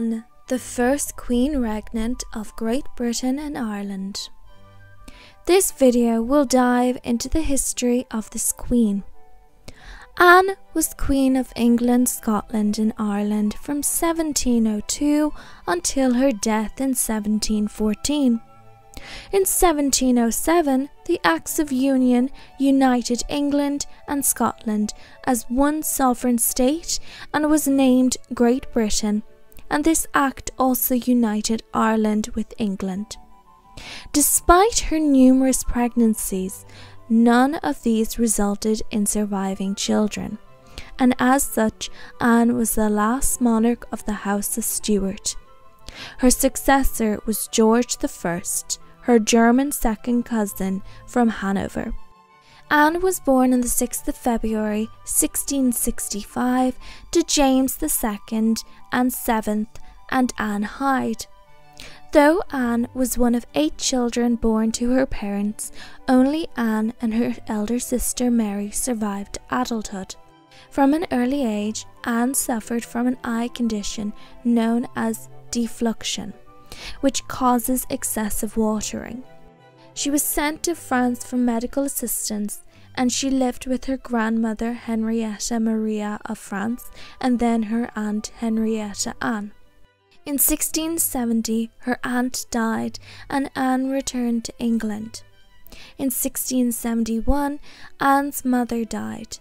Anne, the first Queen Regnant of Great Britain and Ireland. This video will dive into the history of this Queen. Anne was Queen of England, Scotland, and Ireland from 1702 until her death in 1714. In 1707, the Acts of Union united England and Scotland as one sovereign state and was named Great Britain, and this act also united Ireland with England. Despite her numerous pregnancies, none of these resulted in surviving children, and as such, Anne was the last monarch of the House of Stuart. Her successor was George I, her German second cousin from Hanover. Anne was born on the 6th of February 1665 to James II and 7th and Anne Hyde. Though Anne was one of eight children born to her parents, only Anne and her elder sister Mary survived adulthood. From an early age, Anne suffered from an eye condition known as defluxion which causes excessive watering. She was sent to France for medical assistance and she lived with her grandmother Henrietta Maria of France and then her aunt Henrietta Anne. In 1670, her aunt died and Anne returned to England. In 1671, Anne's mother died.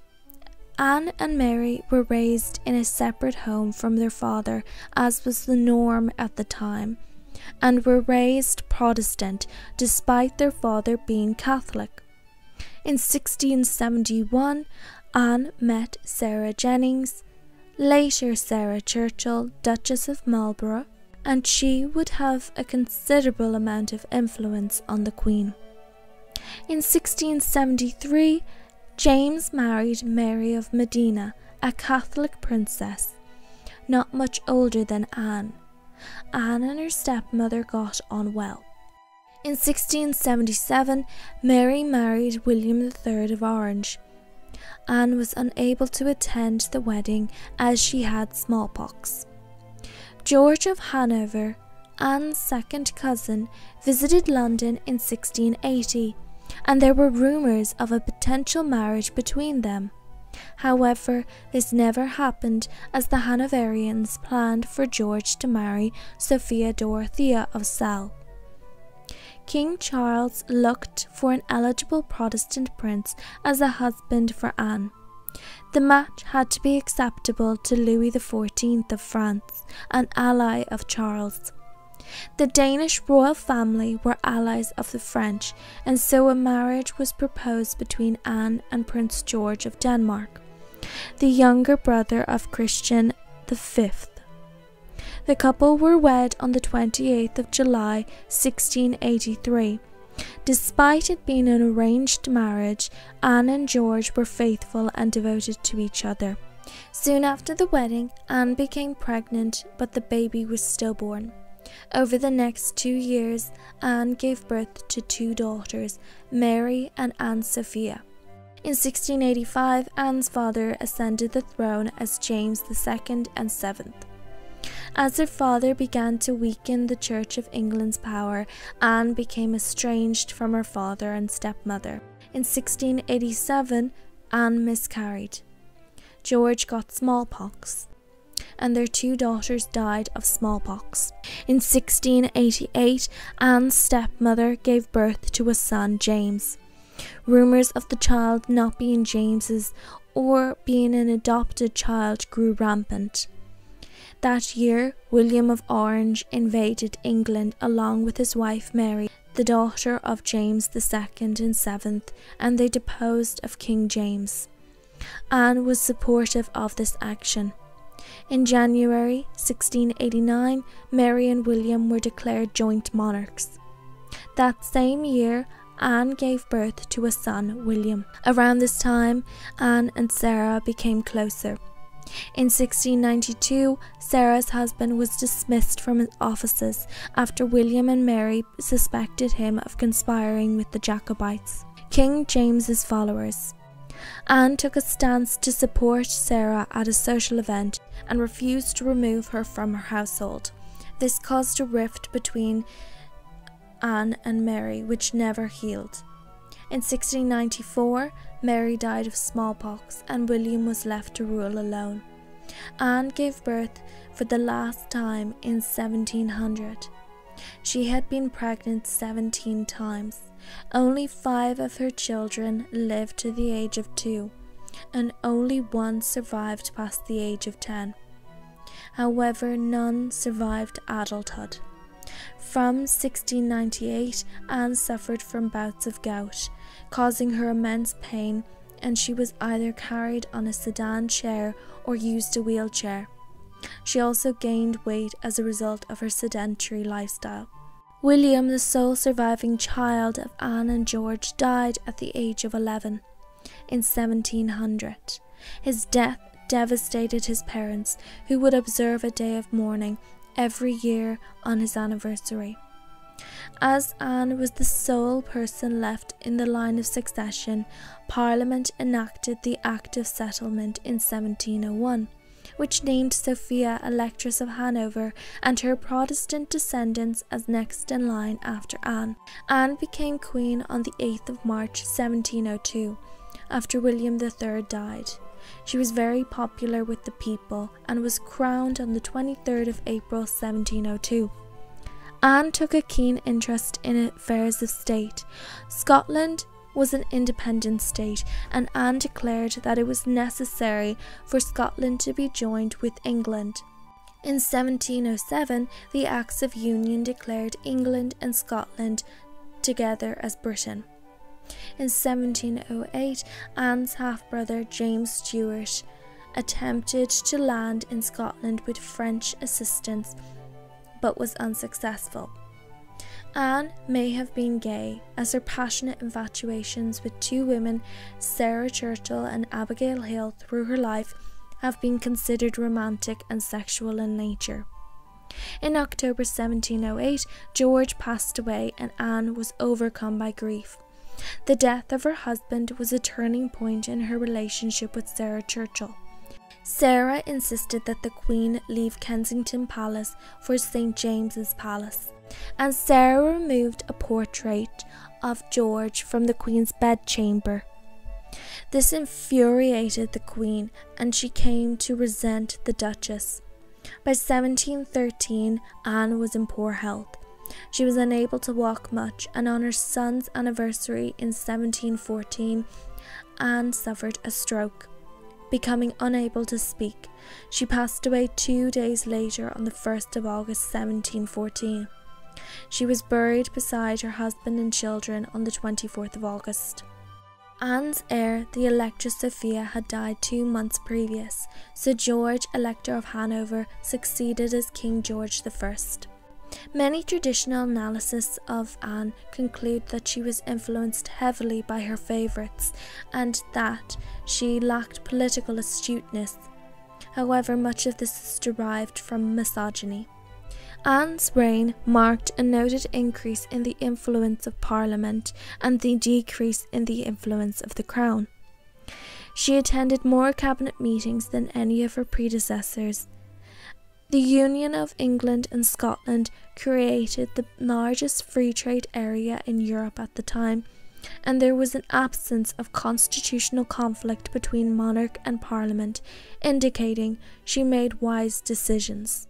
Anne and Mary were raised in a separate home from their father, as was the norm at the time, and were raised Protestant despite their father being Catholic. In 1671, Anne met Sarah Jennings, later Sarah Churchill, Duchess of Marlborough, and she would have a considerable amount of influence on the Queen. In 1673, James married Mary of Modena, a Catholic princess, not much older than Anne. Anne and her stepmother got on well. In 1677, Mary married William III of Orange. Anne was unable to attend the wedding as she had smallpox. George of Hanover, Anne's second cousin, visited London in 1680, and there were rumours of a potential marriage between them. However, this never happened as the Hanoverians planned for George to marry Sophia Dorothea of Celle. King Charles looked for an eligible Protestant prince as a husband for Anne. The match had to be acceptable to Louis XIV of France, an ally of Charles. The Danish royal family were allies of the French, and so a marriage was proposed between Anne and Prince George of Denmark, the younger brother of Christian V. The couple were wed on the 28th of July 1683. Despite it being an arranged marriage, Anne and George were faithful and devoted to each other. Soon after the wedding, Anne became pregnant, but the baby was stillborn. Over the next two years, Anne gave birth to two daughters, Mary and Anne Sophia. In 1685, Anne's father ascended the throne as James II and VII. As her father began to weaken the Church of England's power, Anne became estranged from her father and stepmother. In 1687, Anne miscarried. George got smallpox and their two daughters died of smallpox. In 1688, Anne's stepmother gave birth to a son, James. Rumours of the child not being James's or being an adopted child grew rampant. That year, William of Orange invaded England along with his wife Mary, the daughter of James II and VII, and they deposed of King James. Anne was supportive of this action. In January 1689, Mary and William were declared joint monarchs. That same year, Anne gave birth to a son, William. Around this time, Anne and Sarah became closer. In 1692, Sarah's husband was dismissed from his offices after William and Mary suspected him of conspiring with the Jacobites, King James's followers. Anne took a stance to support Sarah at a social event and refused to remove her from her household. This caused a rift between Anne and Mary, which never healed. In 1694, Mary died of smallpox and William was left to rule alone. Anne gave birth for the last time in 1700. She had been pregnant 17 times. Only five of her children lived to the age of two, and only one survived past the age of 10. However, none survived adulthood. From 1698, Anne suffered from bouts of gout, causing her immense pain, and she was either carried on a sedan chair or used a wheelchair. She also gained weight as a result of her sedentary lifestyle. William, the sole surviving child of Anne and George, died at the age of 11 in 1700. His death devastated his parents, who would observe a day of mourning every year on his anniversary. As Anne was the sole person left in the line of succession, Parliament enacted the Act of Settlement in 1701, which named Sophia Electress of Hanover and her Protestant descendants as next in line after Anne. Anne became queen on the 8th of March 1702, after William III died. She was very popular with the people and was crowned on the 23rd of April 1702. Anne took a keen interest in affairs of state. Scotland was an independent state, and Anne declared that it was necessary for Scotland to be joined with England. In 1707, the Acts of Union declared England and Scotland together as Britain. In 1708, Anne's half brother James Stuart attempted to land in Scotland with French assistance but was unsuccessful. Anne may have been gay, as her passionate infatuations with two women, Sarah Churchill and Abigail Hill, through her life have been considered romantic and sexual in nature. In October 1708, George passed away and Anne was overcome by grief. The death of her husband was a turning point in her relationship with Sarah Churchill. Sarah insisted that the Queen leave Kensington Palace for St James's Palace, and Sarah removed a portrait of George from the Queen's bedchamber. This infuriated the Queen, and she came to resent the Duchess. By 1713, Anne was in poor health. She was unable to walk much, and on her son's anniversary in 1714, Anne suffered a stroke. Becoming unable to speak, she passed away two days later on the 1st of August 1714. She was buried beside her husband and children on the 24th of August. Anne's heir, the Electress Sophia, had died two months previous, so George, Elector of Hanover, succeeded as King George I. Many traditional analyses of Anne conclude that she was influenced heavily by her favourites and that she lacked political astuteness. However, much of this is derived from misogyny. Anne's reign marked a noted increase in the influence of Parliament and the decrease in the influence of the Crown. She attended more cabinet meetings than any of her predecessors the Union of England and Scotland created the largest free trade area in Europe at the time, and there was an absence of constitutional conflict between monarch and parliament, indicating she made wise decisions.